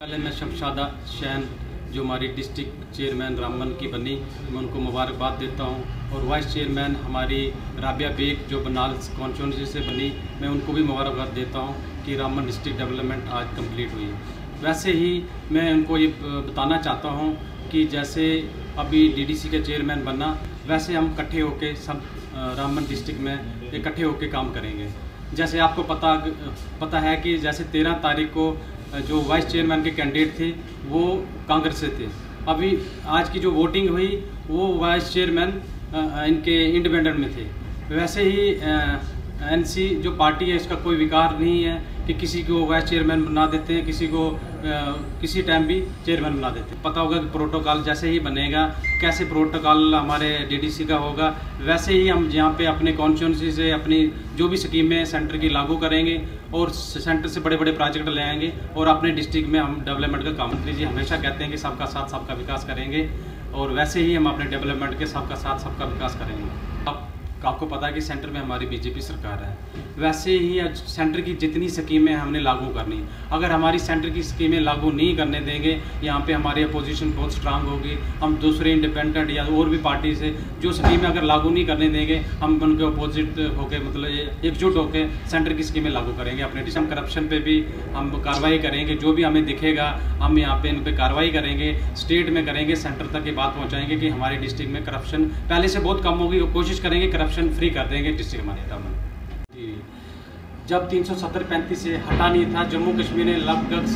पहले मैं शमशादा शैन जो हमारी डिस्ट्रिक्ट चेयरमैन रामबन की बनी, मैं उनको मुबारकबाद देता हूँ। और वाइस चेयरमैन हमारी राबिया बेग, जो बनाल कॉन्स्टिट्यूंसी से बनी, मैं उनको भी मुबारकबाद देता हूँ कि रामबन डिस्ट्रिक्ट डेवलपमेंट आज कंप्लीट हुई वैसे ही मैं उनको ये बताना चाहता हूँ कि जैसे अभी डीडीसी के चेयरमैन बनना वैसे हम इकट्ठे होकर सब रामबन डिस्ट्रिक्ट में इकट्ठे होकर काम करेंगे। जैसे आपको पता पता है कि जैसे तेरह तारीख को जो वाइस चेयरमैन के कैंडिडेट थे वो कांग्रेस से थे। अभी आज की जो वोटिंग हुई वो वाइस चेयरमैन इनके इंडिपेंडेंट में थे। वैसे ही एनसी जो पार्टी है इसका कोई विकार नहीं है कि किसी को वाइस चेयरमैन बना देते हैं किसी को आ, किसी टाइम भी चेयरमैन बना देते हैं। पता होगा कि प्रोटोकॉल जैसे ही बनेगा कैसे प्रोटोकॉल हमारे डीडीसी का होगा, वैसे ही हम यहाँ पे अपने कॉन्स्टिट्यूंसी से अपनी जो भी स्कीमें सेंटर की लागू करेंगे और सेंटर से बड़े बड़े प्रोजेक्ट ले आएँगे और अपने डिस्ट्रिक्ट में हम डेवलपमेंट का काम मंत्री जी हमेशा कहते हैं कि सबका साथ सबका विकास करेंगे और वैसे ही हम अपने डेवलपमेंट के सबका साथ सबका विकास करेंगे। आपको पता है कि सेंटर में हमारी बीजेपी सरकार है। वैसे ही आज सेंटर की जितनी स्कीमें हमने लागू करनी अगर हमारी सेंटर की स्कीमें लागू नहीं करने देंगे, यहाँ पे हमारी अपोजिशन बहुत स्ट्रांग होगी। हम दूसरे इंडिपेंडेंट या और भी पार्टी से जो स्कीमें अगर लागू नहीं करने देंगे, हम उनके अपोजिट होकर मतलब एकजुट होकर सेंटर की स्कीमें लागू करेंगे। अपने डिसम करप्शन पर भी हम कार्रवाई करेंगे। जो भी हमें दिखेगा, हम यहाँ पे इन पर कार्रवाई करेंगे। स्टेट में करेंगे, सेंटर तक ये बात पहुँचाएँगे कि हमारे डिस्ट्रिक्ट में करप्शन पहले से बहुत कम होगी। कोशिश करेंगे करप्शन फ्री कर देंगे डिस्ट्रिक्ट दमन जी। जब तीन सौ सत्तर पैंतीस से हटा नहीं था, जम्मू कश्मीर में लगभग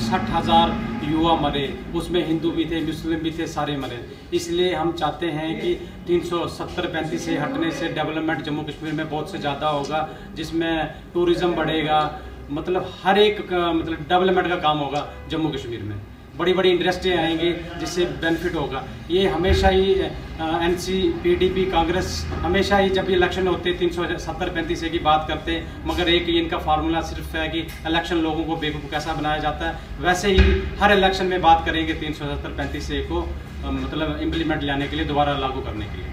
सठ हज़ार युवा मरे। उसमें हिंदू भी थे, मुस्लिम भी थे, सारे मरे। इसलिए हम चाहते हैं कि तीन सौ सत्तर पैंतीस से हटने से डेवलपमेंट जम्मू कश्मीर में बहुत से ज़्यादा होगा, जिसमें टूरिज़्म बढ़ेगा। मतलब हर एक मतलब डेवलपमेंट का काम होगा जम्मू कश्मीर में। बड़ी बड़ी इंडस्ट्री आएँगी जिससे बेनिफिट होगा। ये हमेशा ही N C P D P Congress हमेशा ही जब इलेक्शन होते, तीन सौ सत्तर पैंतीस की बात करते हैं मगर एक ही इनका फार्मूला सिर्फ़ है कि इलेक्शन लोगों को बेवकूफ़ कैसा बनाया जाता है। वैसे ही हर इलेक्शन में बात करेंगे तीन सौ सत्तर पैंतीस को मतलब इम्प्लीमेंट लाने के लिए, दोबारा लागू करने के लिए।